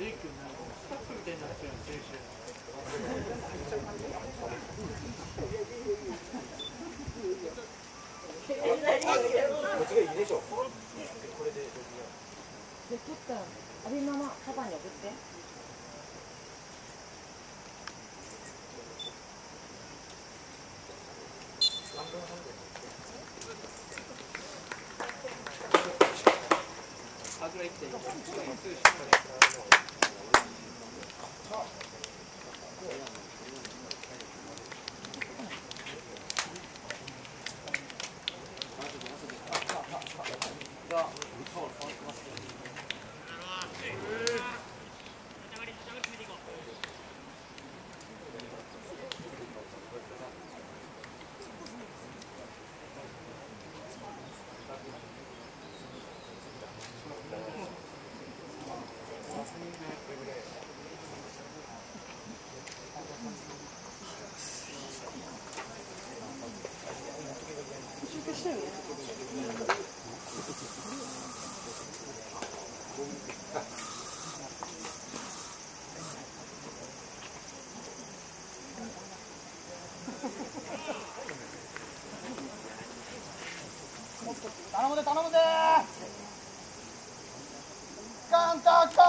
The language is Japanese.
レイ君なんかスタッフみたいになっちゃうよ選手こっちがいいでしょったありままパパに送ってあぐらいってしっかり 頼むで頼むでカンカン。カ